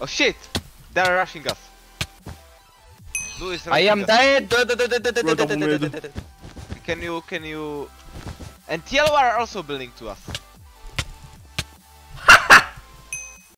Oh shit! They're rushing us. Blue I am dead! Can you, can you... And yellow are also building to us.